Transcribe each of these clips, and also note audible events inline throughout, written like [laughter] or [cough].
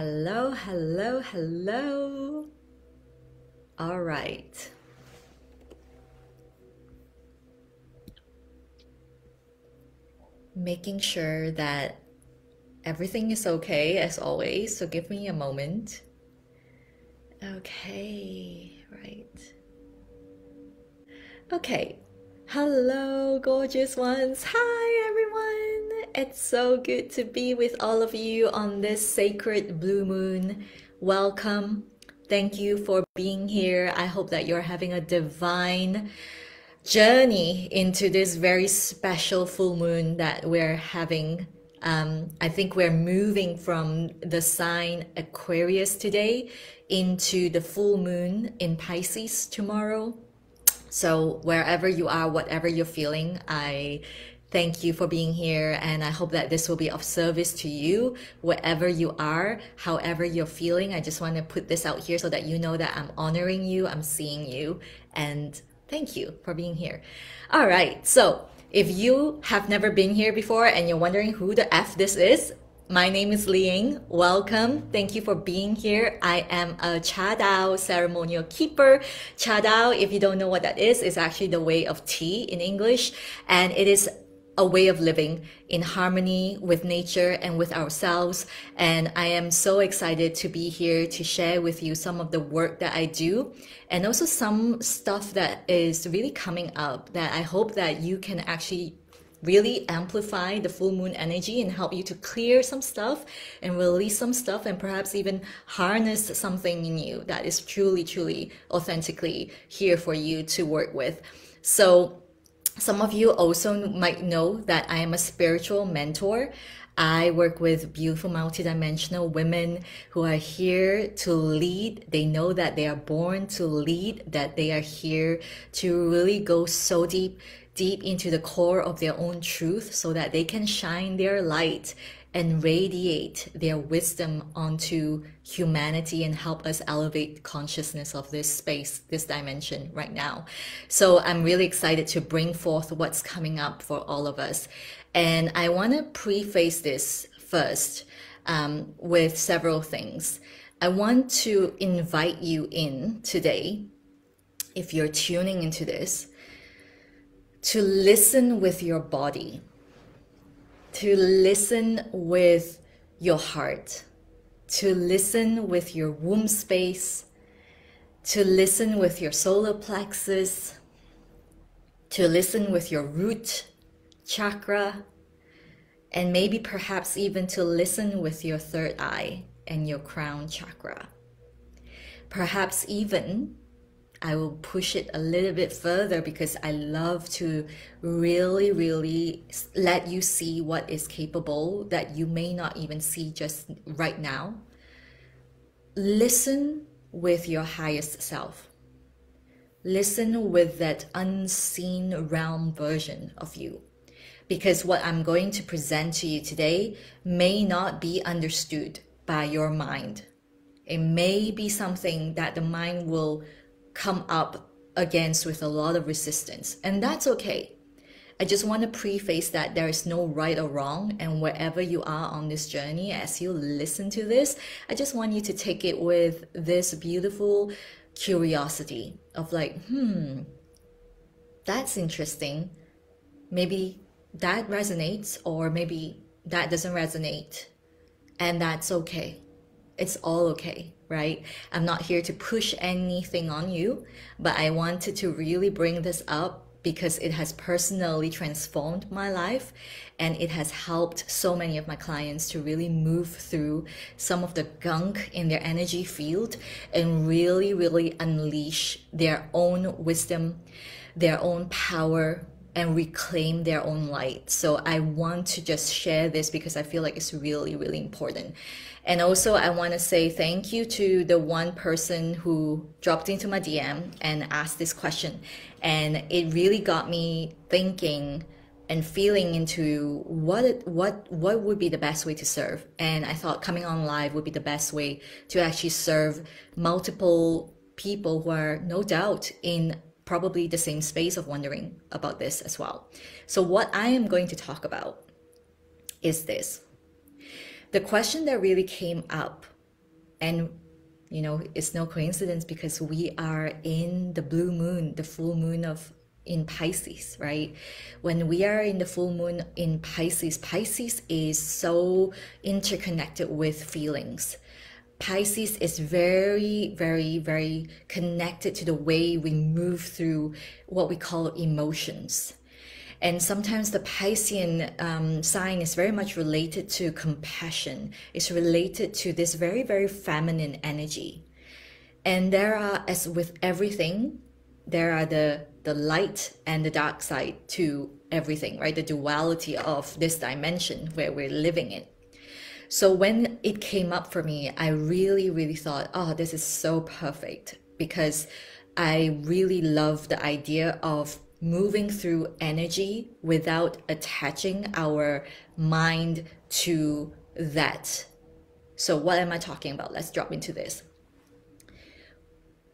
Hello, hello, hello. All right. Making sure that everything is okay as always, so give me a moment. Okay, right. Okay. Hello, gorgeous ones. Hi. It's so good to be with all of you on this sacred blue moon. Welcome. Thank you for being here. I hope that you're having a divine journey into this very special full moon that we're having. Um, I think we're moving from the sign Aquarius today into the full moon in Pisces tomorrow. So, wherever you are, whatever you're feeling, I thank you for being here. And I hope that this will be of service to you, wherever you are, however you're feeling. I just want to put this out here so that you know that I'm honoring you, I'm seeing you, and thank you for being here. All right. So, if you have never been here before and you're wondering who the F this is, my name is LiYing. Welcome. Thank you for being here. I am a Cha Dao ceremonial keeper. Cha Dao, if you don't know what that is, is actually the way of tea in English. And it is a way of living in harmony with nature and with ourselves. And I am so excited to be here to share with you some of the work that I do and also some stuff that is really coming up that I hope that you can actually really amplify the full moon energy and help you to clear some stuff and release some stuff and perhaps even harness something in you that is truly, truly authentically here for you to work with. So some of you also might know that I am a spiritual mentor. I work with beautiful multidimensional women who are here to lead. They know that they are born to lead, that they are here to really go so deep deep into the core of their own truth so that they can shine their light and radiate their wisdom onto humanity and help us elevate consciousness of this space, this dimension right now. So I'm really excited to bring forth what's coming up for all of us. And I want to preface this first um, with several things. I want to invite you in today, if you're tuning into this, to listen with your body, to listen with your heart, to listen with your womb space, to listen with your solar plexus, to listen with your root chakra, and maybe perhaps even to listen with your third eye and your crown chakra. Perhaps even I will push it a little bit further because I love to really, really let you see what is capable that you may not even see just right now. Listen with your highest self. Listen with that unseen realm version of you. Because what I'm going to present to you today may not be understood by your mind. It may be something that the mind will come up against with a lot of resistance. And that's okay. I just want to preface that there is no right or wrong. And wherever you are on this journey, as you listen to this, I just want you to take it with this beautiful curiosity of like, hmm, that's interesting. Maybe that resonates, or maybe that doesn't resonate. And that's okay. It's all okay right? I'm not here to push anything on you, but I wanted to really bring this up because it has personally transformed my life and it has helped so many of my clients to really move through some of the gunk in their energy field and really, really unleash their own wisdom, their own power, and reclaim their own light. So I want to just share this because I feel like it's really, really important. And also, I want to say thank you to the one person who dropped into my DM and asked this question. And it really got me thinking and feeling into what what what would be the best way to serve. And I thought coming on live would be the best way to actually serve multiple people who are no doubt in probably the same space of wondering about this as well. So what I am going to talk about is this the question that really came up And you know, it's no coincidence because we are in the blue moon, the full moon of in Pisces, right? When we are in the full moon in Pisces, Pisces is so interconnected with feelings. Pisces is very, very, very connected to the way we move through what we call emotions. And sometimes the Piscean um, sign is very much related to compassion. It's related to this very, very feminine energy. And there are, as with everything, there are the the light and the dark side to everything, right? The duality of this dimension where we're living in. So when it came up for me, I really, really thought, oh, this is so perfect because I really love the idea of moving through energy without attaching our mind to that. So, what am I talking about? Let's drop into this.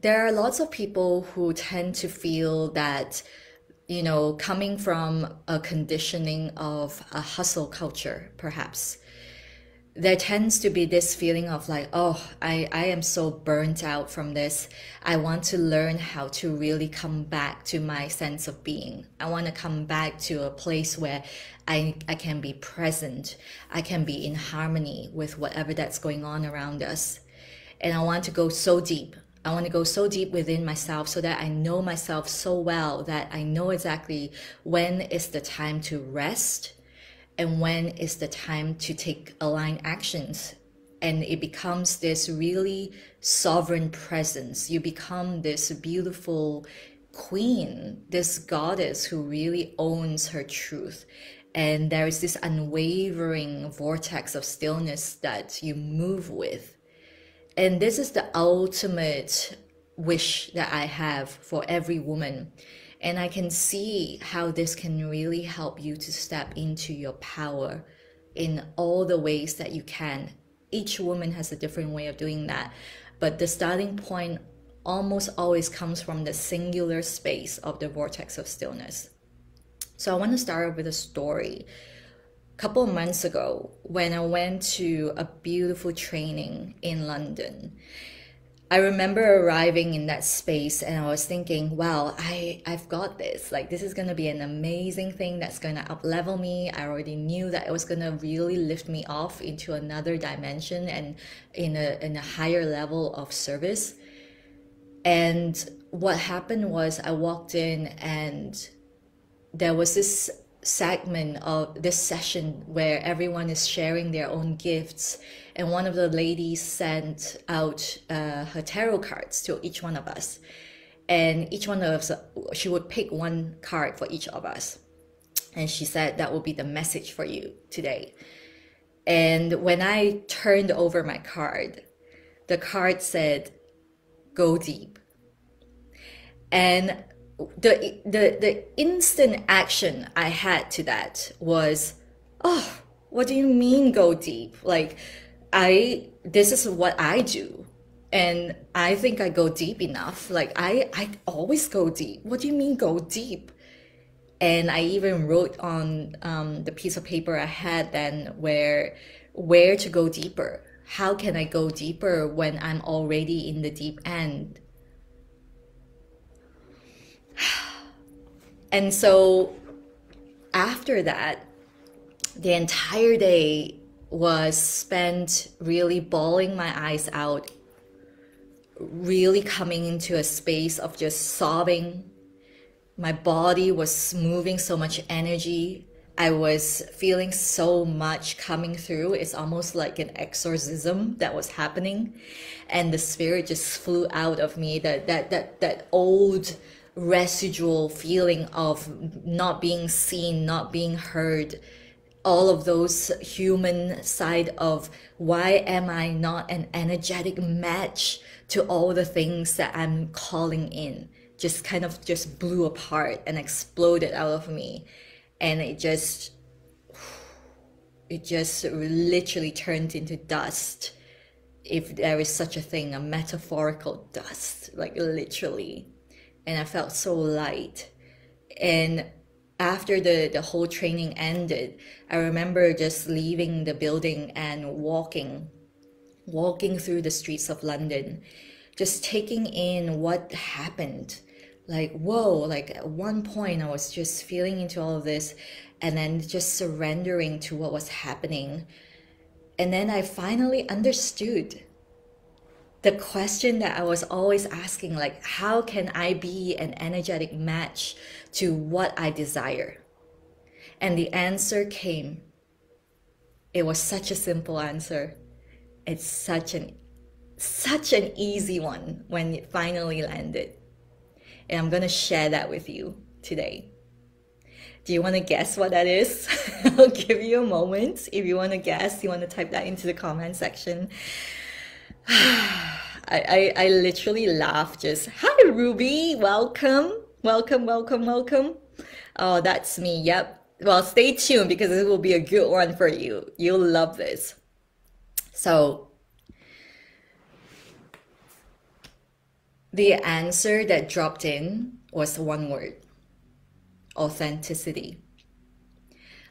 There are lots of people who tend to feel that, you know, coming from a conditioning of a hustle culture, perhaps, there tends to be this feeling of like, oh, I, I am so burnt out from this. I want to learn how to really come back to my sense of being. I want to come back to a place where I, I can be present. I can be in harmony with whatever that's going on around us. And I want to go so deep. I want to go so deep within myself so that I know myself so well that I know exactly when is the time to rest and when is the time to take aligned actions. And it becomes this really sovereign presence. You become this beautiful queen this goddess who really owns her truth. And there is this unwavering vortex of stillness that you move with. And this is the ultimate wish that i have for every woman and I can see how this can really help you to step into your power in all the ways that you can. Each woman has a different way of doing that. But the starting point almost always comes from the singular space of the vortex of stillness. So I want to start with a story. A couple of months ago, when I went to a beautiful training in London, I remember arriving in that space and I was thinking, wow, I, I've got this. Like, this is going to be an amazing thing that's going to uplevel me. I already knew that it was going to really lift me off into another dimension and in a, in a higher level of service. And what happened was I walked in and there was this segment of this session where everyone is sharing their own gifts and one of the ladies sent out uh, her tarot cards to each one of us. And each one of us she would pick one card for each of us. And she said that will be the message for you today. And when i turned over my card the card said go deep. And the the the instant action I had to that was, oh, what do you mean go deep? Like, I this is what I do, and I think I go deep enough. Like I I always go deep. What do you mean go deep? And I even wrote on um, the piece of paper I had then where where to go deeper. How can I go deeper when I'm already in the deep end? [sighs] And so after that, the entire day was spent really bawling my eyes out, really coming into a space of just sobbing. My body was moving so much energy. I was feeling so much coming through. It's almost like an exorcism that was happening. And the spirit just flew out of me. That that that that old residual feeling of not being seen, not being heard, all of those human side of why am I not an energetic match to all the things that I'm calling in just kind of just blew apart and exploded out of me and it just it just literally turned into dust if there is such a thing a metaphorical dust like literally and I felt so light. And after the, the whole training ended, I remember just leaving the building and walking walking through the streets of London, just taking in what happened. Like, whoa, like at one point I was just feeling into all of this and then just surrendering to what was happening. And then I finally understood the question that I was always asking like, how can I be an energetic match to what I desire? And the answer came. It was such a simple answer. It's such an such an easy one when it finally landed. And I'm going to share that with you today. Do you want to guess what that is? [laughs] I'll give you a moment. If you want to guess, you want to type that into the comment section. [sighs] I, I, I literally laughed just, hi Ruby, welcome, welcome, welcome, welcome. Oh, that's me, yep. Well, stay tuned because this will be a good one for you. You'll love this. So, the answer that dropped in was one word authenticity.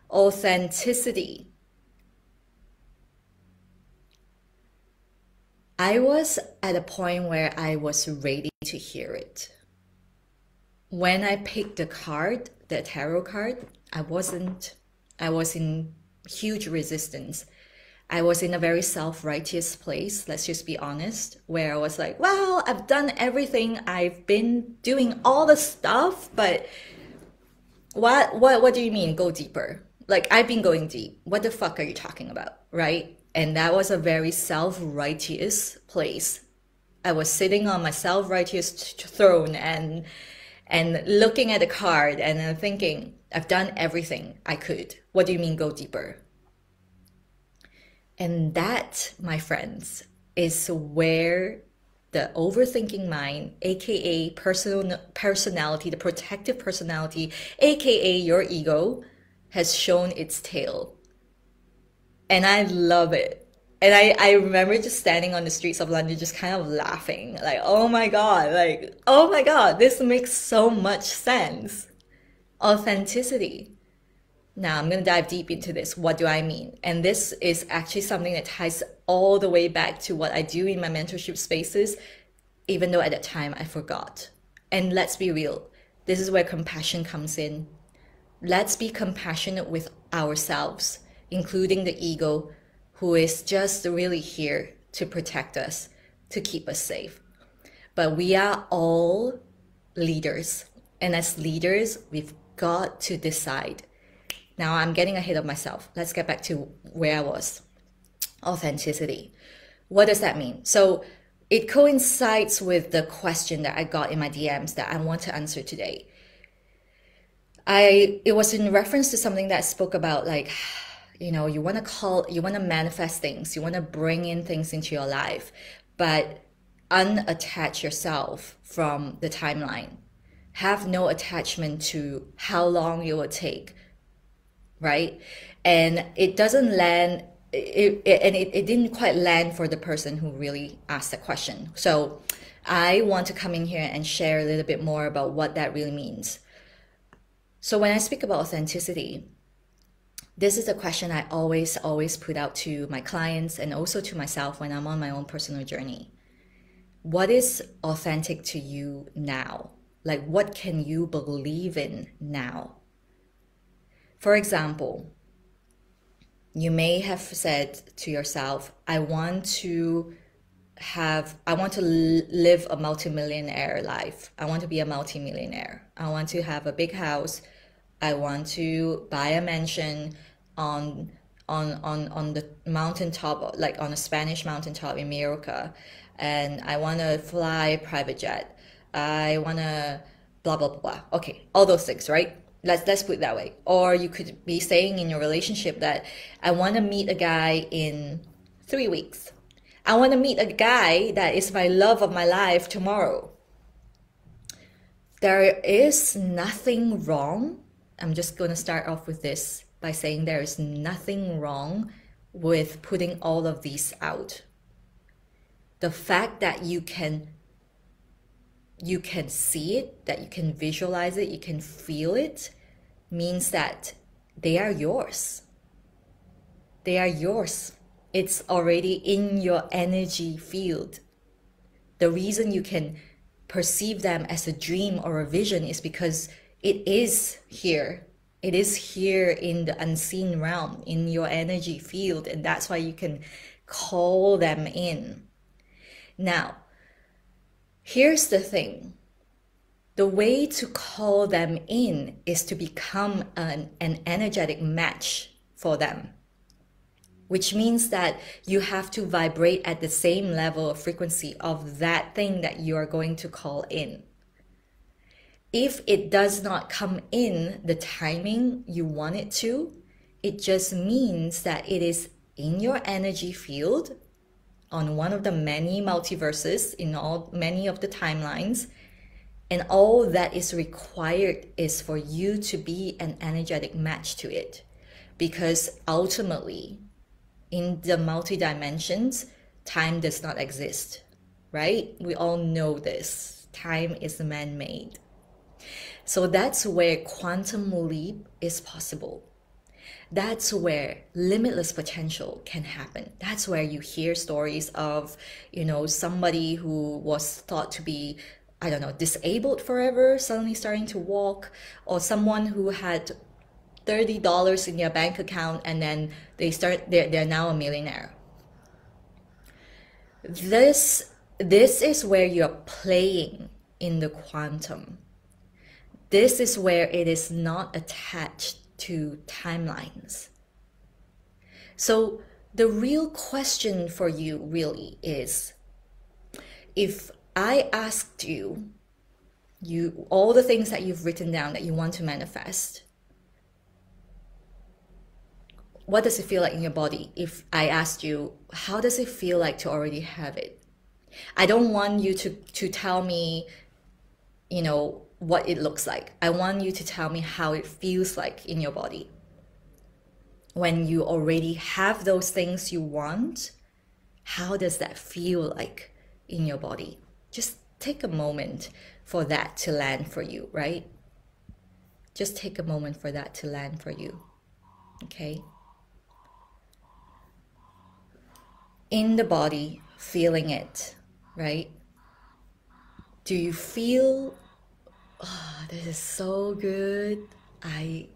Authenticity. I was at a point where I was ready to hear it. When I picked the card, the tarot card, I wasn't, I was in huge resistance. I was in a very self righteous place, let's just be honest, where I was like, well, I've done everything, I've been doing all the stuff, but what what what do you mean go deeper? Like I've been going deep. What the fuck are you talking about? Right? And that was a very self-righteous place. I was sitting on my self-righteous throne and and looking at the card and thinking, I've done everything I could. What do you mean go deeper? And that, my friends, is where the overthinking mind, aka personal personality, the protective personality, aka your ego, has shown its tail. And I love it. And I, I remember just standing on the streets of London, just kind of laughing, like, oh my God, like, oh my God, this makes so much sense. Authenticity. Now I'm going to dive deep into this. What do I mean? And this is actually something that ties all the way back to what I do in my mentorship spaces, even though at that time I forgot. And let's be real, this is where compassion comes in. Let's be compassionate with ourselves, including the ego, who is just really here to protect us, to keep us safe. But we are all leaders. And as leaders, we've got to decide now I'm getting ahead of myself. Let's get back to where I was. Authenticity. What does that mean? So it coincides with the question that I got in my DMs that I want to answer today. I it was in reference to something that I spoke about like you know you want to call you want to manifest things you want to bring in things into your life but unattach yourself from the timeline have no attachment to how long it will take right? And it doesn't land, it, it, and it, it didn't quite land for the person who really asked the question. So I want to come in here and share a little bit more about what that really means. So when I speak about authenticity, this is a question I always, always put out to my clients and also to myself when I'm on my own personal journey. What is authentic to you now? Like, what can you believe in now? For example, you may have said to yourself, I want to have, I want to live a multimillionaire life. I want to be a multimillionaire. I want to have a big house. I want to buy a mansion on on on on the mountaintop like on a spanish mountaintop in Mallorca and i want to fly private jet. I want to blah blah blah okay all those things right? Let's let's put it that way. Or you could be saying in your relationship that i want to meet a guy in three weeks. I want to meet a guy that is my love of my life tomorrow. There is nothing wrong i'm just going to start off with this by saying there is nothing wrong with putting all of these out the fact that you can you can see it, that you can visualize it, you can feel it, means that they are yours. They are yours It's already in your energy field. The reason you can perceive them as a dream or a vision is because it is here. It is here in the unseen realm, in your energy field, and that's why you can call them in. Now, here's the thing the way to call them in is to become an, an energetic match for them which means that you have to vibrate at the same level of frequency of that thing that you are going to call in. If it does not come in the timing you want it to, it just means that it is in your energy field on one of the many multiverses in all many of the timelines and all that is required is for you to be an energetic match to it because ultimately in the multi dimensions, time does not exist, right? We all know this. Time is man made. So that's where quantum leap is possible. That's where limitless potential can happen. That's where you hear stories of, you know, somebody who was thought to be I don't know, disabled forever, suddenly starting to walk, or someone who had $30 in their bank account and then they start they're, they're now a millionaire this this is where you're playing in the quantum this is where it is not attached to timelines so the real question for you really is if i asked you you all the things that you've written down that you want to manifest what does it feel like in your body if I asked you, how does it feel like to already have it? I don't want you to, to tell me, you know, what it looks like. I want you to tell me how it feels like in your body. When you already have those things you want, how does that feel like in your body? Just take a moment for that to land for you, right? Just take a moment for that to land for you. Okay? in the body, feeling it, right? Do you feel, Ah, oh, this is so good. I,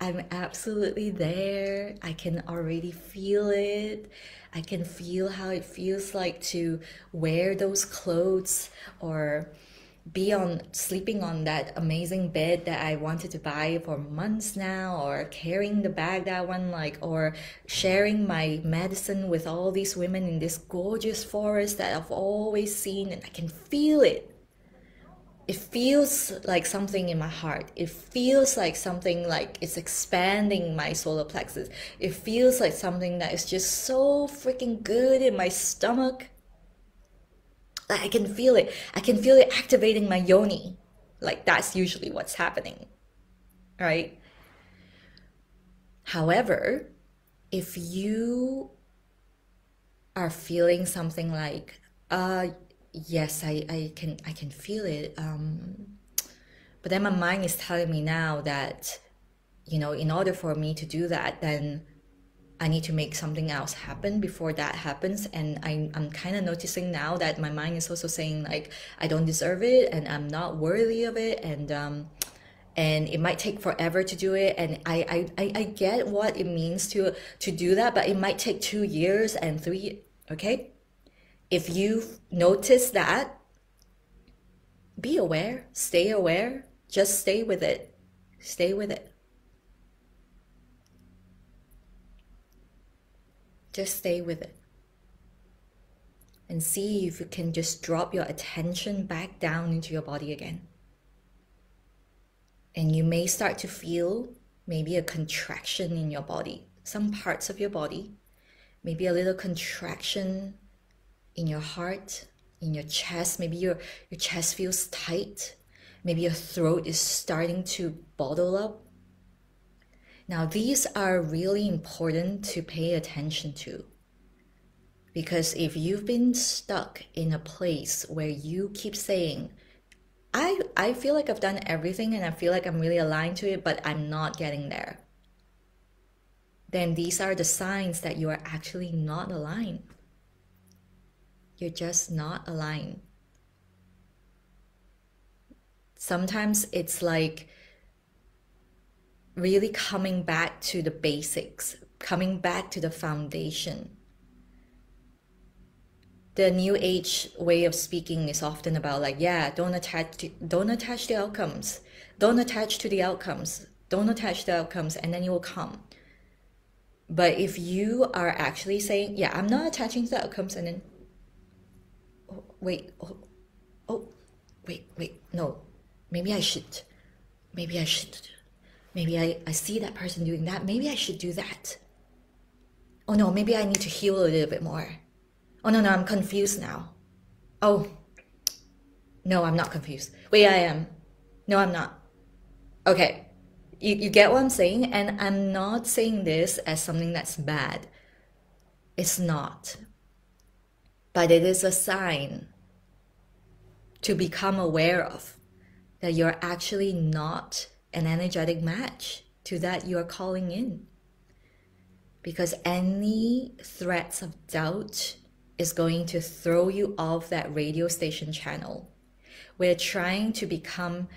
I'm absolutely there. I can already feel it. I can feel how it feels like to wear those clothes or be on sleeping on that amazing bed that I wanted to buy for months now, or carrying the bag that one like, or sharing my medicine with all these women in this gorgeous forest that I've always seen, and I can feel it. It feels like something in my heart. It feels like something like it's expanding my solar plexus. It feels like something that is just so freaking good in my stomach like I can feel it. I can feel it activating my yoni. Like that's usually what's happening. Right? However, if you are feeling something like, uh yes, I, I can I can feel it. Um but then my mind is telling me now that, you know, in order for me to do that, then I need to make something else happen before that happens. And I, I'm kind of noticing now that my mind is also saying like I don't deserve it and I'm not worthy of it and um, and it might take forever to do it. And I, I, I get what it means to to do that, but it might take two years and three. Okay, if you notice that, be aware, stay aware, just stay with it, stay with it. Just stay with it. And see if you can just drop your attention back down into your body again. And you may start to feel maybe a contraction in your body, some parts of your body, maybe a little contraction in your heart, in your chest. Maybe your, your chest feels tight. Maybe your throat is starting to bottle up. Now, these are really important to pay attention to. Because if you've been stuck in a place where you keep saying, I, I feel like I've done everything and I feel like I'm really aligned to it, but I'm not getting there. then these are the signs that you are actually not aligned. You're just not aligned. Sometimes it's like really coming back to the basics, coming back to the foundation. The new age way of speaking is often about like, yeah, don't attach to, don't attach the outcomes. Don't attach to the outcomes. Don't attach the outcomes and then you will come. But if you are actually saying, yeah, I'm not attaching to the outcomes and then wait, oh, oh, wait, wait, no, maybe I should, maybe I should Maybe I, I see that person doing that. Maybe I should do that. Oh no, maybe I need to heal a little bit more. Oh no, no, I'm confused now. Oh, no, I'm not confused. Wait, I am. No, I'm not. Okay, you, you get what I'm saying? And I'm not saying this as something that's bad. It's not. But it is a sign to become aware of that you're actually not an energetic match to that you are calling in. Because any threats of doubt is going to throw you off that radio station channel. We're trying to become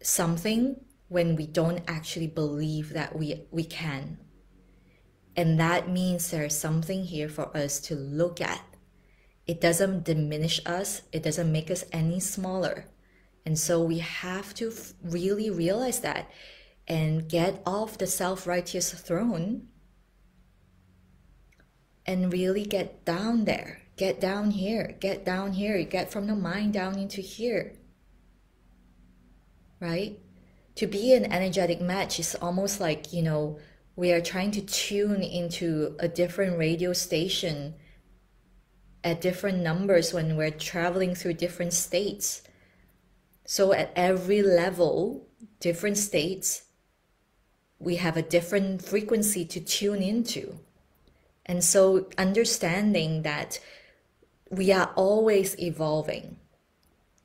something when we don't actually believe that we, we can. And that means there's something here for us to look at. It doesn't diminish us, it doesn't make us any smaller. And so we have to really realize that and get off the self righteous throne and really get down there. Get down here. Get down here. Get from the mind down into here. Right? To be an energetic match is almost like, you know, we are trying to tune into a different radio station at different numbers when we're traveling through different states so at every level, different states, we have a different frequency to tune into. And so understanding that we are always evolving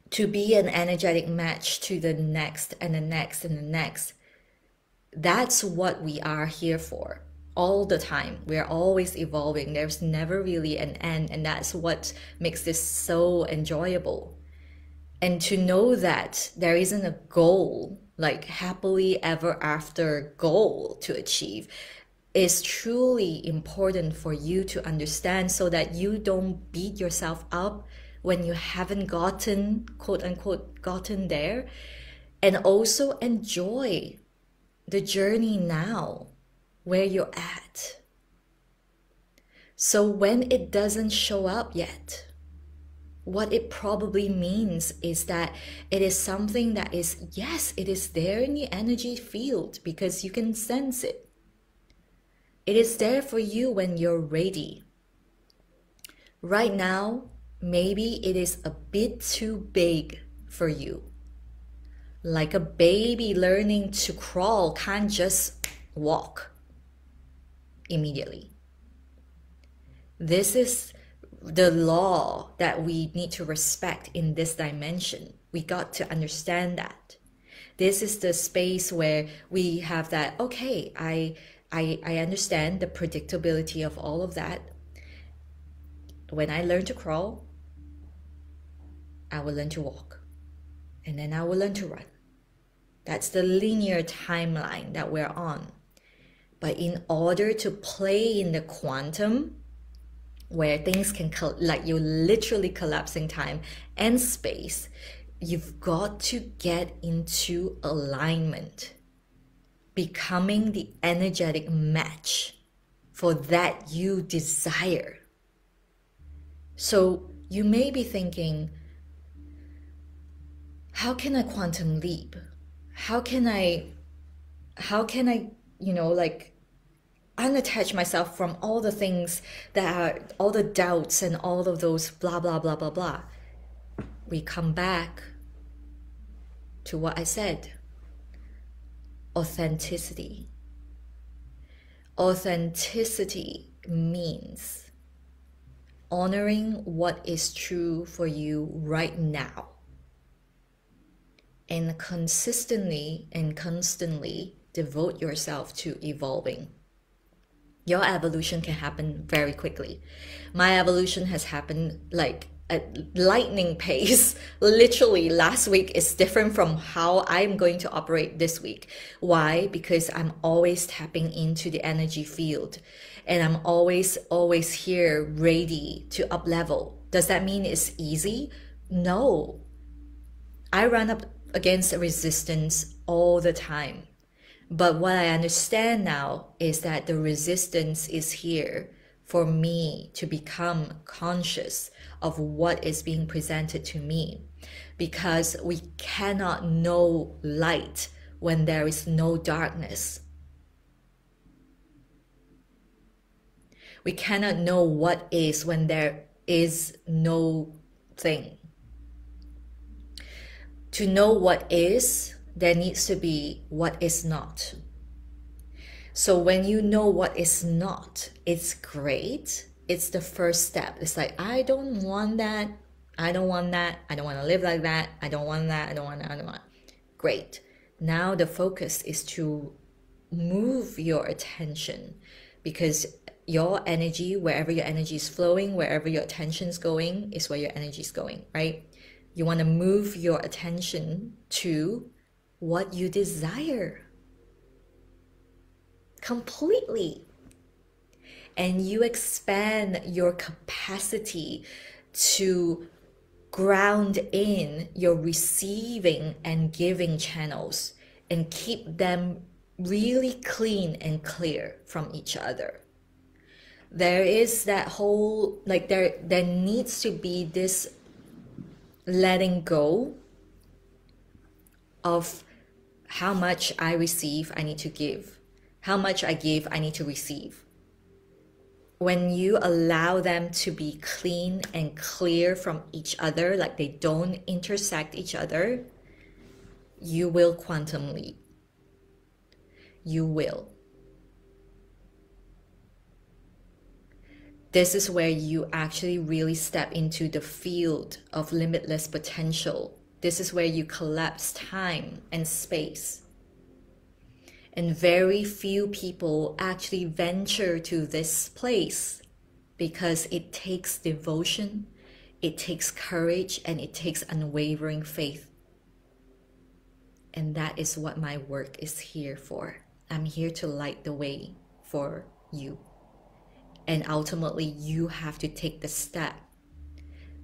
to be an energetic match to the next and the next and the next. That's what we are here for all the time. We are always evolving. There's never really an end. And that's what makes this so enjoyable and to know that there isn't a goal like happily ever after goal to achieve is truly important for you to understand so that you don't beat yourself up when you haven't gotten quote unquote gotten there and also enjoy the journey now where you're at so when it doesn't show up yet what it probably means is that it is something that is, yes, it is there in the energy field because you can sense it. It is there for you when you're ready. Right now, maybe it is a bit too big for you. Like a baby learning to crawl can't just walk immediately. This is the law that we need to respect in this dimension. We got to understand that. This is the space where we have that, okay, I I, I understand the predictability of all of that. When I learn to crawl, I will learn to walk. And then I will learn to run. That's the linear timeline that we're on. But in order to play in the quantum, where things can like you're literally collapsing time and space you've got to get into alignment becoming the energetic match for that you desire. So you may be thinking how can i quantum leap? How can i how can i you know like unattach myself from all the things that are all the doubts and all of those blah blah blah blah blah. We come back to what i said. Authenticity. Authenticity means honoring what is true for you right now. And consistently and constantly devote yourself to evolving your evolution can happen very quickly. My evolution has happened like at lightning pace. [laughs] Literally, last week is different from how I'm going to operate this week. Why? Because I'm always tapping into the energy field and I'm always, always here ready to up level. Does that mean it's easy? No. I run up against resistance all the time. But what I understand now is that the resistance is here for me to become conscious of what is being presented to me because we cannot know light when there is no darkness. We cannot know what is when there is no thing. To know what is, there needs to be what is not. So when you know what is not, it's great. It's the first step. It's like, I don't want that. I don't want that. I don't want to live like that. I don't want that. I don't want that. I don't want. Great. Now the focus is to move your attention because your energy, wherever your energy is flowing, wherever your attention is going, is where your energy is going, right? You want to move your attention to what you desire completely. And you expand your capacity to ground in your receiving and giving channels and keep them really clean and clear from each other there is that whole like there there needs to be this letting go of how much I receive, I need to give. How much I give, I need to receive. When you allow them to be clean and clear from each other, like they don't intersect each other, you will quantum leap. You will. This is where you actually really step into the field of limitless potential this is where you collapse time and space. And very few people actually venture to this place because it takes devotion, it takes courage, and it takes unwavering faith. And that is what my work is here for. I'm here to light the way for you. And ultimately, you have to take the step.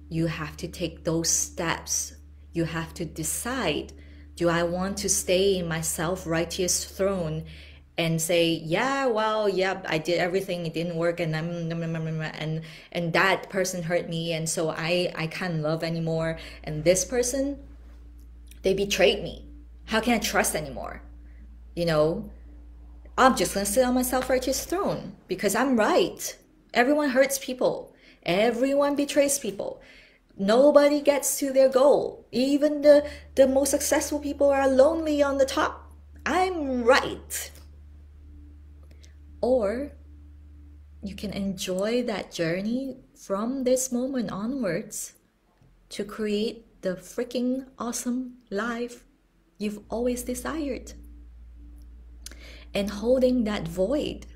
You have to take those steps you have to decide do I want to stay in my self righteous throne and say, yeah, well, yeah, I did everything, it didn't work, and I'm and and that person hurt me, and so I I can't love anymore, and this person, they betrayed me. How can I trust anymore? You know, I'm just gonna sit on my self righteous throne because I'm right. Everyone hurts people. Everyone betrays people. Nobody gets to their goal. Even the, the most successful people are lonely on the top. I'm right. Or you can enjoy that journey from this moment onwards to create the freaking awesome life you've always desired. And holding that void,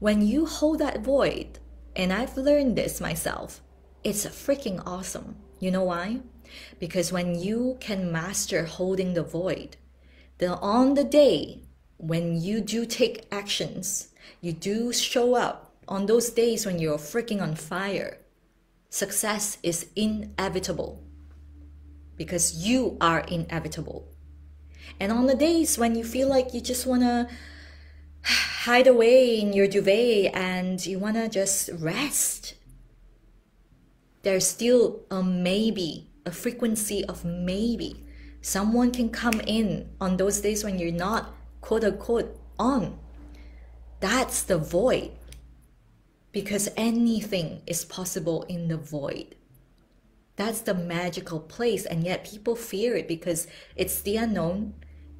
when you hold that void, and I've learned this myself, it's freaking awesome. You know why? Because when you can master holding the void, then on the day when you do take actions, you do show up on those days when you're freaking on fire, success is inevitable because you are inevitable. And on the days when you feel like you just want to [sighs] hide away in your duvet and you want to just rest there's still a maybe, a frequency of maybe. Someone can come in on those days when you're not quote unquote on. That's the void. Because anything is possible in the void. That's the magical place, and yet people fear it because it's the unknown,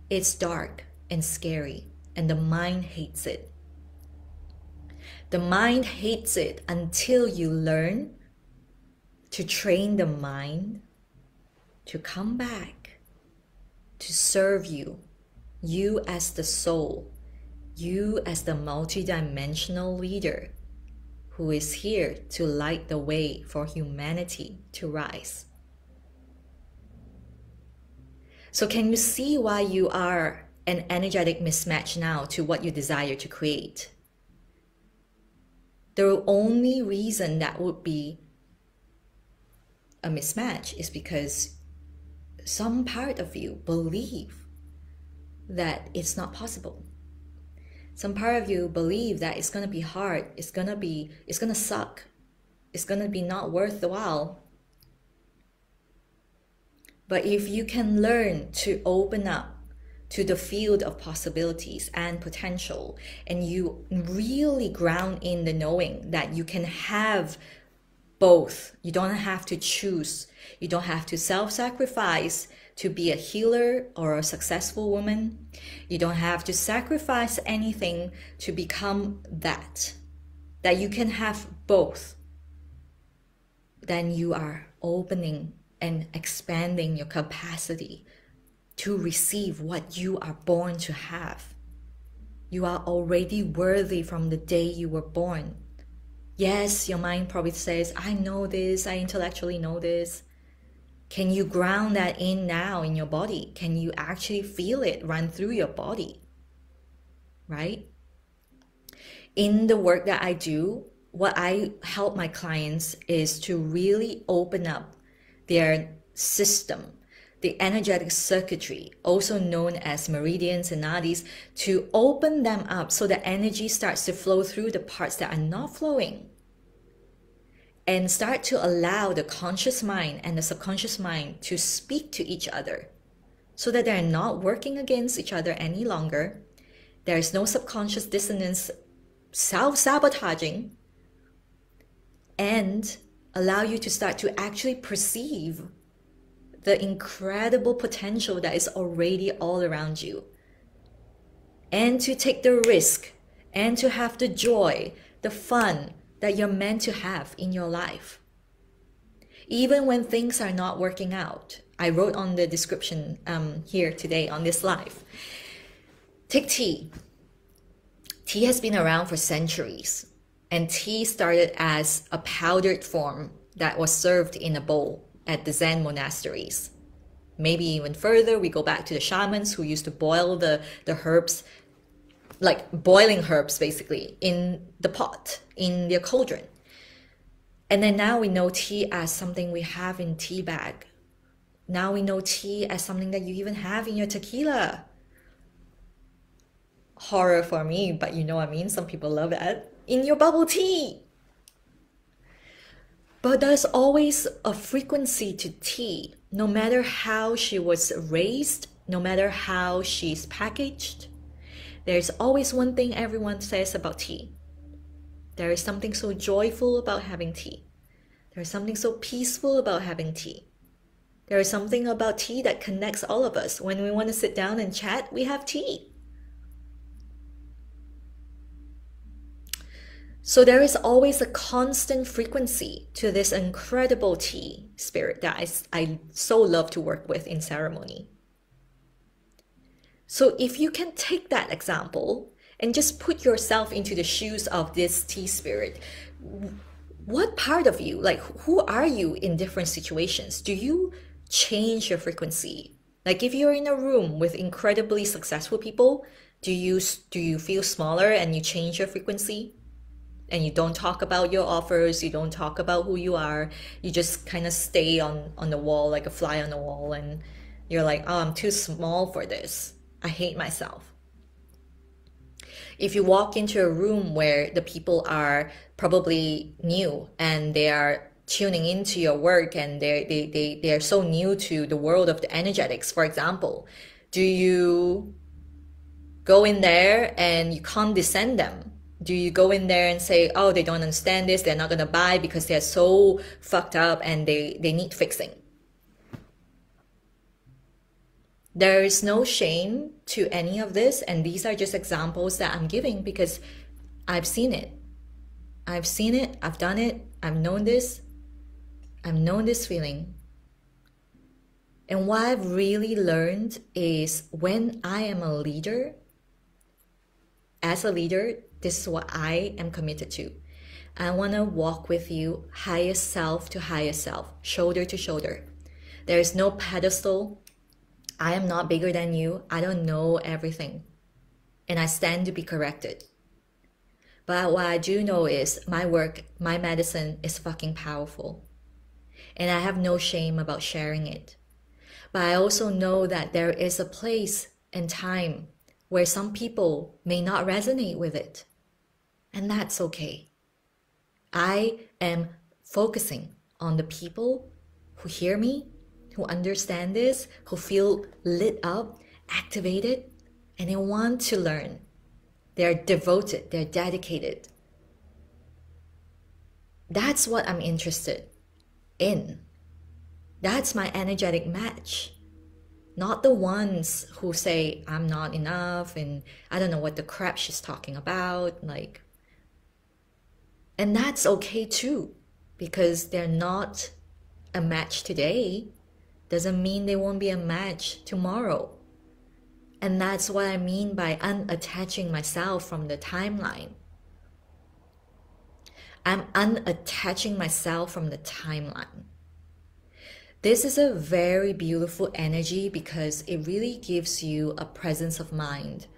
it's dark and scary, and the mind hates it. The mind hates it until you learn to train the mind to come back to serve you, you as the soul, You, as the multidimensional leader who is here to light the way for humanity to rise. So, can you see why you are an energetic mismatch now to what you desire to create? The only reason that would be a mismatch is because some part of you believe that it's not possible. Some part of you believe that it's gonna be hard, it's gonna be, it's gonna suck, it's gonna be not worth the while. But if you can learn to open up to the field of possibilities and potential, and you really ground in the knowing that you can have both. You don't have to choose. You don't have to self sacrifice to be a healer or a successful woman. You don't have to sacrifice anything to become that. That you can have both. Then you are opening and expanding your capacity to receive what you are born to have. You are already worthy from the day you were born. Yes, your mind probably says, I know this, I intellectually know this. Can you ground that in now in your body? Can you actually feel it run through your body? Right? In the work that I do, what I help my clients is to really open up their system, the energetic circuitry, also known as meridians and nadis, to open them up so the energy starts to flow through the parts that are not flowing and start to allow the conscious mind and the subconscious mind to speak to each other so that they're not working against each other any longer. There is no subconscious dissonance, self sabotaging, and allow you to start to actually perceive the incredible potential that is already all around you. And to take the risk and to have the joy, the fun, that you're meant to have in your life. Even when things are not working out, I wrote on the description um, here today on this live. Take tea. Tea has been around for centuries, and tea started as a powdered form that was served in a bowl at the Zen monasteries. Maybe even further, we go back to the shamans who used to boil the, the herbs like boiling herbs basically in the pot in their cauldron. And then now we know tea as something we have in tea bag. Now we know tea as something that you even have in your tequila. Horror for me but you know what i mean. Some people love it in your bubble tea but there's always a frequency to tea no matter how she was raised no matter how she's packaged there's always one thing everyone says about tea. There is something so joyful about having tea. There is something so peaceful about having tea. There is something about tea that connects all of us. When we want to sit down and chat, we have tea. So there is always a constant frequency to this incredible tea spirit that I, I so love to work with in ceremony. So if you can take that example and just put yourself into the shoes of this tea spirit, what part of you, like who are you in different situations? Do you change your frequency? Like if you're in a room with incredibly successful people, do you do you feel smaller and you change your frequency? And you don't talk about your offers, you don't talk about who you are, you just kind of stay on on the wall like a fly on the wall and you're like, "Oh, I'm too small for this." I hate myself. If you walk into a room where the people are probably new and they are tuning into your work and they they they they are so new to the world of the energetics, for example, do you go in there and you condescend them? Do you go in there and say, "Oh, they don't understand this. They're not gonna buy because they're so fucked up and they they need fixing"? There is no shame to any of this, and these are just examples that I'm giving because I've seen it. I've seen it, I've done it, I've known this, I've known this feeling. And what I've really learned is when I am a leader, as a leader, this is what I am committed to. I want to walk with you, highest self to highest self, shoulder to shoulder. There is no pedestal. I am not bigger than you. I don't know everything. And I stand to be corrected. But what I do know is my work, my medicine is fucking powerful. And I have no shame about sharing it. But I also know that there is a place and time where some people may not resonate with it. And that's okay. I am focusing on the people who hear me, who understand this, who feel lit up, activated, and they want to learn. They're devoted, they're dedicated. That's what I'm interested in. That's my energetic match. Not the ones who say, I'm not enough and I don't know what the crap she's talking about. Like, and that's okay too, because they're not a match today, doesn't mean they won't be a match tomorrow. And that's what I mean by unattaching myself from the timeline. I'm unattaching myself from the timeline. This is a very beautiful energy because it really gives you a presence of mind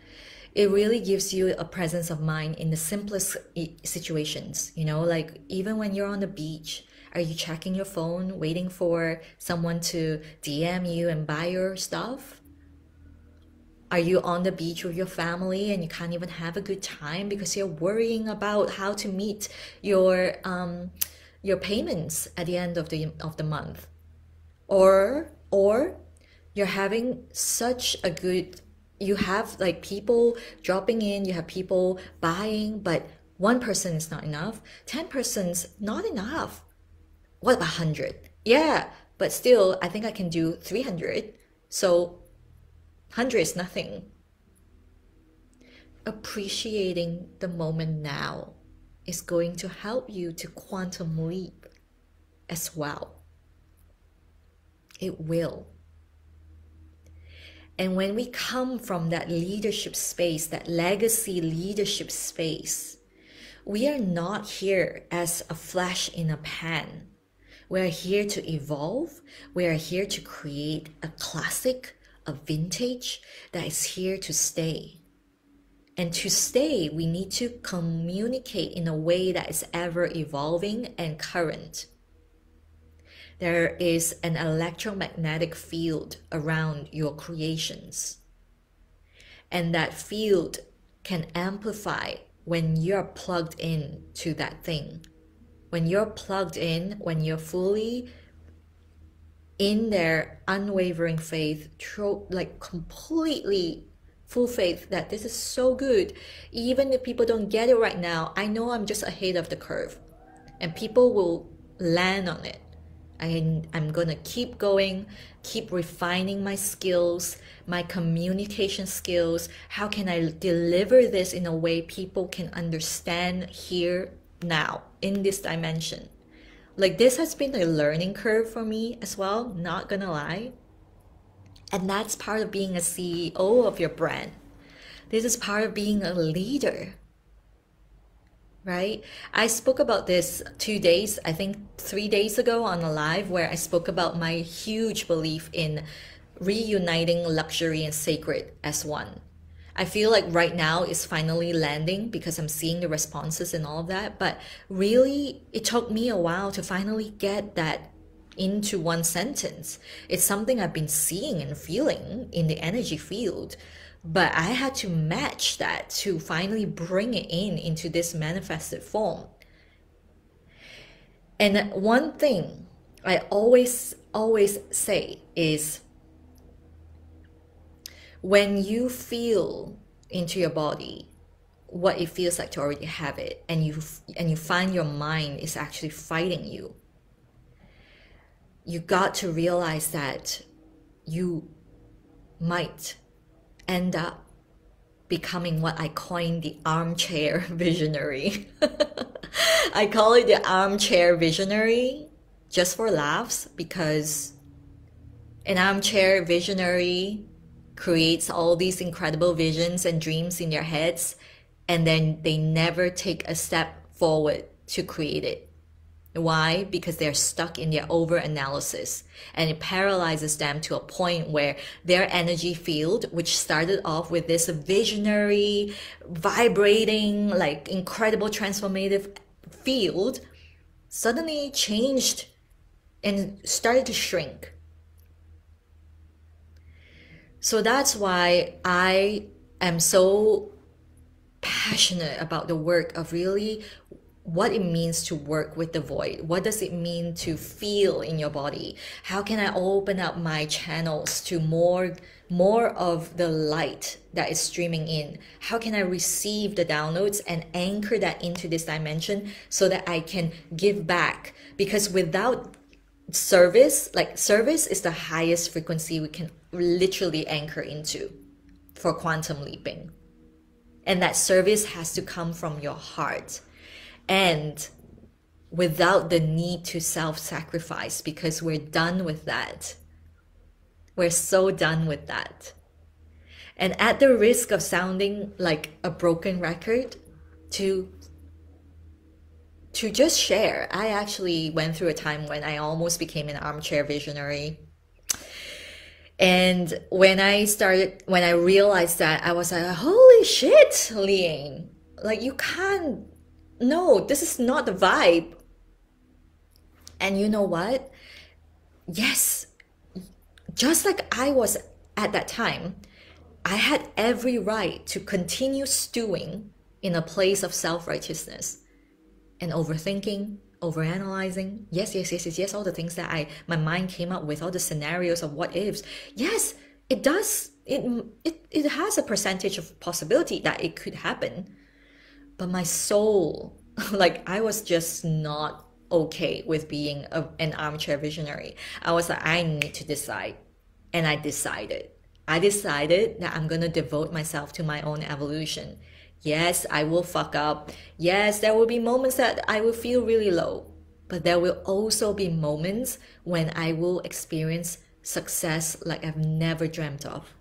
it really gives you a presence of mind in the simplest situations you know? Like even when you're on the beach are you checking your phone waiting for someone to dm you and buy your stuff? Are you on the beach with your family and you can't even have a good time because you're worrying about how to meet your um, your payments at the end of the of the month? Or or you're having such a good you have like people dropping in, you have people buying, but one person is not enough. 10 persons, not enough. What about 100? Yeah, but still, I think I can do 300. So 100 is nothing. Appreciating the moment now is going to help you to quantum leap as well. It will. And when we come from that leadership space, that legacy leadership space, we are not here as a flash in a pan. We are here to evolve. We are here to create a classic, a vintage that is here to stay. And to stay, we need to communicate in a way that is ever evolving and current there is an electromagnetic field around your creations. And that field can amplify when you're plugged in to that thing. When you're plugged in, when you're fully in their unwavering faith, like completely full faith that this is so good. Even if people don't get it right now, I know I'm just ahead of the curve and people will land on it. I, I'm gonna keep going, keep refining my skills, my communication skills. How can I deliver this in a way people can understand here now in this dimension? Like this has been a learning curve for me as well, not gonna lie. And that's part of being a CEO of your brand. This is part of being a leader right? I spoke about this two days, I think three days ago on a live where I spoke about my huge belief in reuniting luxury and sacred as one. I feel like right now is finally landing because I'm seeing the responses and all of that. But really, it took me a while to finally get that into one sentence. It's something I've been seeing and feeling in the energy field but I had to match that to finally bring it in into this manifested form. And one thing I always, always say is when you feel into your body what it feels like to already have it and you and you find your mind is actually fighting you you got to realize that you might end up becoming what I coin the armchair [laughs] visionary. [laughs] I call it the armchair visionary just for laughs because an armchair visionary creates all these incredible visions and dreams in their heads and then they never take a step forward to create it. Why? Because they're stuck in their over analysis and it paralyzes them to a point where their energy field, which started off with this visionary, vibrating, like incredible transformative field, suddenly changed and started to shrink. So that's why I am so passionate about the work of really what it means to work with the void. What does it mean to feel in your body? How can I open up my channels to more more of the light that is streaming in? How can I receive the downloads and anchor that into this dimension so that I can give back? Because without service, like service is the highest frequency we can literally anchor into for quantum leaping. And that service has to come from your heart and without the need to self sacrifice because we're done with that. We're so done with that. And at the risk of sounding like a broken record, to to just share, I actually went through a time when I almost became an armchair visionary. And when I started, when I realized that, I was like, holy shit, LiYing. Like, you can't no, this is not the vibe. And you know what? Yes, just like I was at that time, I had every right to continue stewing in a place of self righteousness and overthinking, overanalyzing. Yes, yes, yes, yes, yes, all the things that I my mind came up with, all the scenarios of what ifs. Yes, it does. It it it has a percentage of possibility that it could happen. But my soul, [laughs] like I was just not okay with being a, an armchair visionary. I was like, I need to decide. And I decided. I decided that I'm going to devote myself to my own evolution. Yes, I will fuck up. Yes, there will be moments that I will feel really low. But there will also be moments when I will experience success like I've never dreamt of.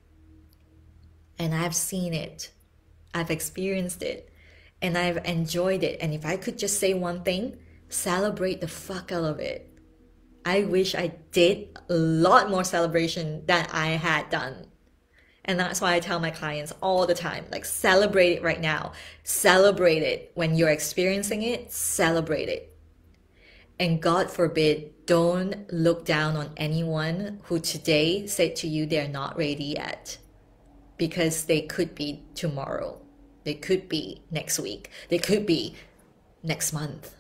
And I've seen it. I've experienced it and I've enjoyed it. And if I could just say one thing, celebrate the fuck out of it. I wish I did a lot more celebration than I had done. And that's why I tell my clients all the time like, celebrate it right now. Celebrate it. When you're experiencing it, celebrate it. And God forbid, don't look down on anyone who today said to you they're not ready yet because they could be tomorrow. They could be next week. They could be next month.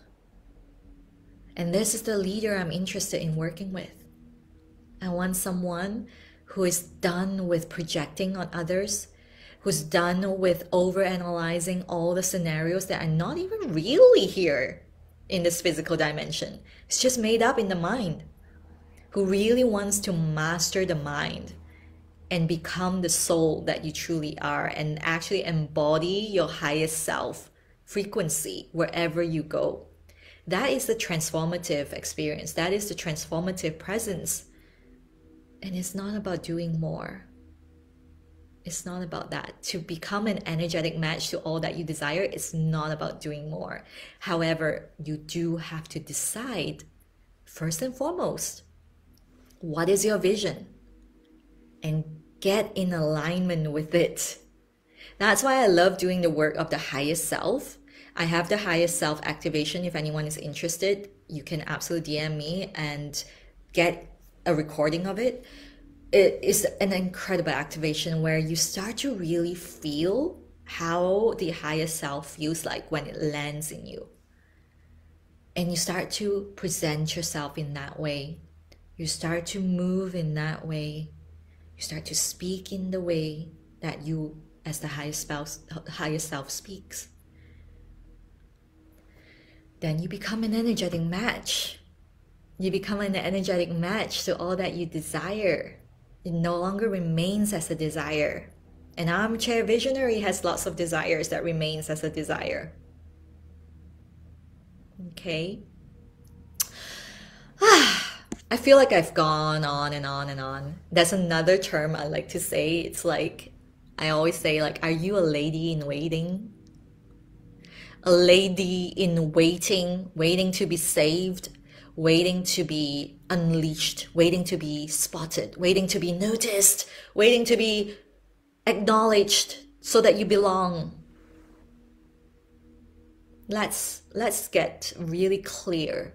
And this is the leader I'm interested in working with. I want someone who is done with projecting on others, who's done with overanalyzing all the scenarios that are not even really here in this physical dimension. It's just made up in the mind. Who really wants to master the mind and become the soul that you truly are and actually embody your highest self frequency wherever you go. That is the transformative experience. That is the transformative presence. And it's not about doing more. It's not about that. To become an energetic match to all that you desire, it's not about doing more. However, you do have to decide, first and foremost, what is your vision? And get in alignment with it. That's why I love doing the work of the highest self. I have the highest self activation. If anyone is interested, you can absolutely DM me and get a recording of it. It is an incredible activation where you start to really feel how the highest self feels like when it lands in you. And you start to present yourself in that way. You start to move in that way you start to speak in the way that you, as the highest, spouse, highest self, speaks. Then you become an energetic match. You become an energetic match to all that you desire. It no longer remains as a desire. An armchair visionary has lots of desires that remains as a desire. Okay. I feel like I've gone on and on and on. That's another term I like to say. It's like I always say like are you a lady in waiting? a lady in waiting, waiting to be saved, waiting to be unleashed, waiting to be spotted, waiting to be noticed, waiting to be acknowledged so that you belong. Let's let's get really clear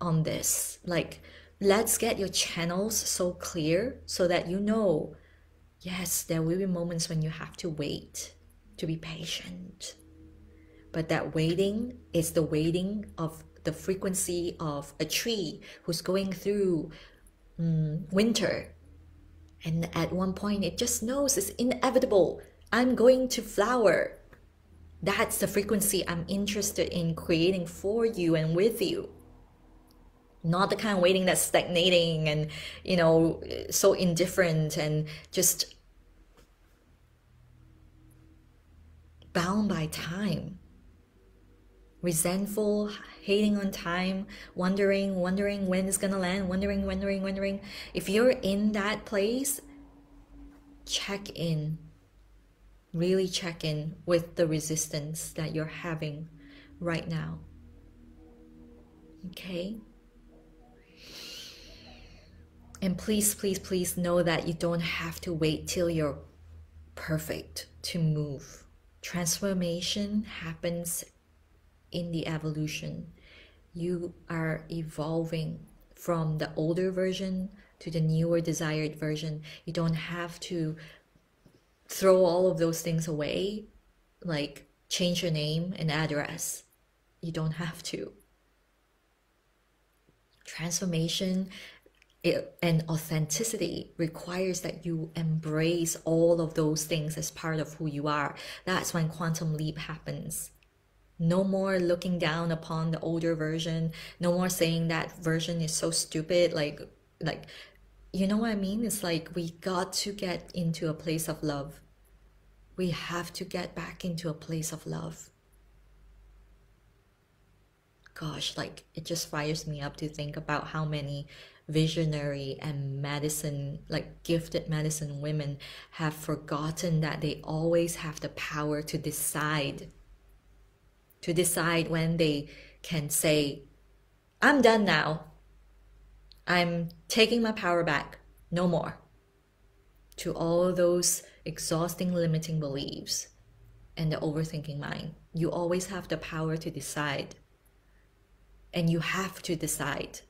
on this. Like let's get your channels so clear so that you know yes, there will be moments when you have to wait, to be patient. But that waiting is the waiting of the frequency of a tree who's going through um, winter. And at one point, it just knows it's inevitable. I'm going to flower. That's the frequency I'm interested in creating for you and with you. Not the kind of waiting that's stagnating and, you know, so indifferent and just bound by time resentful, hating on time, wondering, wondering when it's gonna land, wondering, wondering, wondering. If you're in that place, check in. Really check in with the resistance that you're having right now. Okay? And please, please, please know that you don't have to wait till you're perfect to move. Transformation happens in the evolution. You are evolving from the older version to the newer desired version. You don't have to throw all of those things away, like change your name and address. You don't have to. Transformation and authenticity requires that you embrace all of those things as part of who you are. That's when quantum leap happens. No more looking down upon the older version. No more saying that version is so stupid. Like, like, you know what I mean? It's like we got to get into a place of love. We have to get back into a place of love. Gosh, like it just fires me up to think about how many visionary and medicine, like gifted medicine women have forgotten that they always have the power to decide to decide when they can say, I'm done now. I'm taking my power back. No more. To all those exhausting limiting beliefs and the overthinking mind. You always have the power to decide. And you have to decide.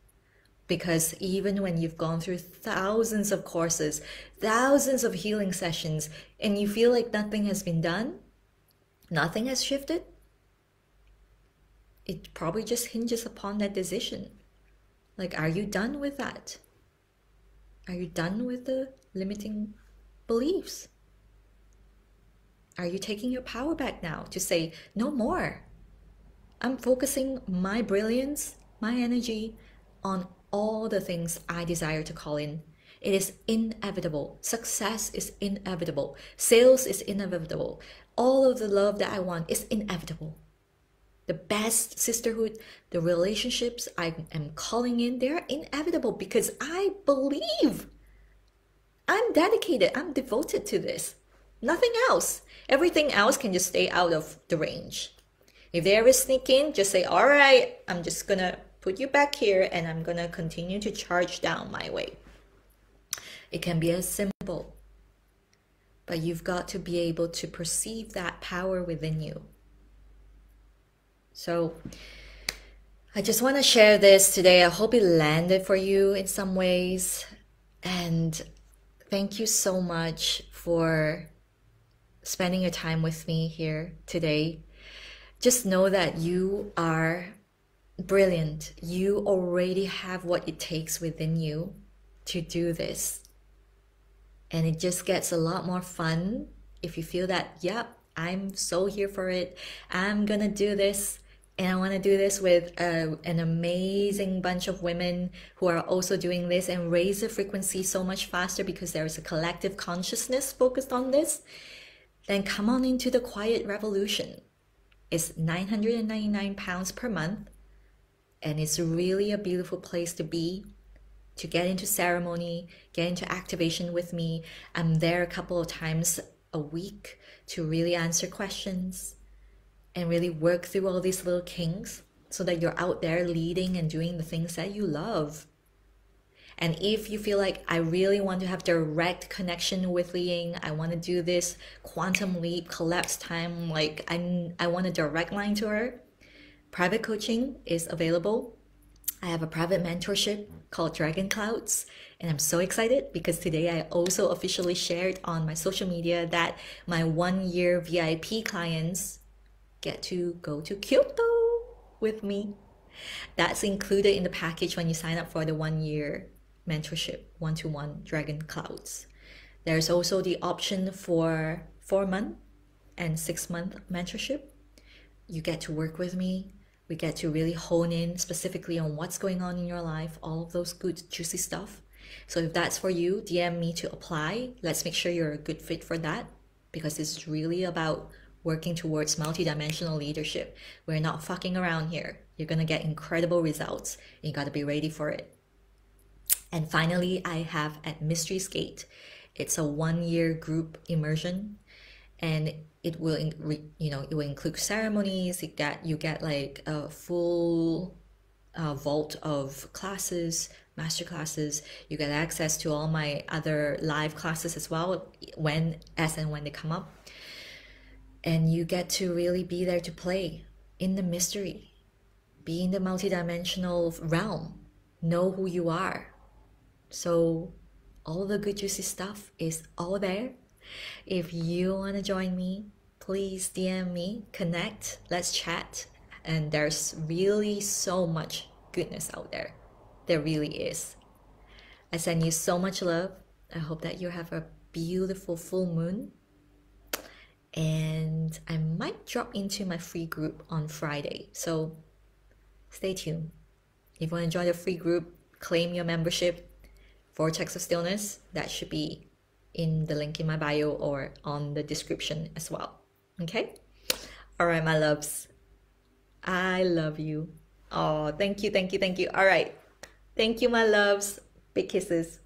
Because even when you've gone through thousands of courses, thousands of healing sessions, and you feel like nothing has been done, nothing has shifted, it probably just hinges upon that decision. Like, are you done with that? Are you done with the limiting beliefs? Are you taking your power back now to say, no more? I'm focusing my brilliance, my energy on all the things I desire to call in. It is inevitable. Success is inevitable. Sales is inevitable. All of the love that I want is inevitable the best sisterhood, the relationships I am calling in, they're inevitable because I believe. I'm dedicated, I'm devoted to this. Nothing else. Everything else can just stay out of the range. If they ever sneak in, just say, all right, I'm just gonna put you back here and I'm gonna continue to charge down my way. It can be as simple, but you've got to be able to perceive that power within you so I just want to share this today. I hope it landed for you in some ways. And thank you so much for spending your time with me here today. Just know that you are brilliant. You already have what it takes within you to do this. And it just gets a lot more fun if you feel that, yep, I'm so here for it. I'm gonna do this. And I want to do this with uh, an amazing bunch of women who are also doing this and raise the frequency so much faster because there is a collective consciousness focused on this. Then come on into the Quiet Revolution. It's 999 pounds per month, and it's really a beautiful place to be to get into ceremony, get into activation with me. I'm there a couple of times a week to really answer questions and really work through all these little kinks so that you're out there leading and doing the things that you love. And if you feel like I really want to have direct connection with LiYing, I want to do this quantum leap collapse time, like I, I want a direct line to her, private coaching is available. I have a private mentorship called Dragon Clouds, and I'm so excited because today I also officially shared on my social media that my one year VIP clients get to go to Kyoto with me. That's included in the package when you sign up for the one year mentorship one to one Dragon Clouds. There's also the option for four month and six month mentorship. You get to work with me. We get to really hone in specifically on what's going on in your life, all of those good, juicy stuff. So if that's for you, DM me to apply. Let's make sure you're a good fit for that because it's really about working towards multidimensional leadership. We're not fucking around here. You're going to get incredible results. You got to be ready for it. And finally, I have at Mysteries Gate. It's a one-year group immersion, and it will, you know, it will include ceremonies. You get you get like a full uh, vault of classes, master classes. You get access to all my other live classes as well, when as and when they come up, and you get to really be there to play in the mystery, be in the multidimensional realm, know who you are so all the good juicy stuff is all there. If you want to join me, please DM me, connect, let's chat. And there's really so much goodness out there. There really is. I send you so much love. I hope that you have a beautiful full moon. And I might drop into my free group on Friday. So stay tuned. If you want to join the free group, claim your membership for Vortex of Stillness, that should be in the link in my bio or on the description as well. Okay? All right, my loves. I love you. Oh, thank you, thank you, thank you. All right. Thank you, my loves. Big kisses.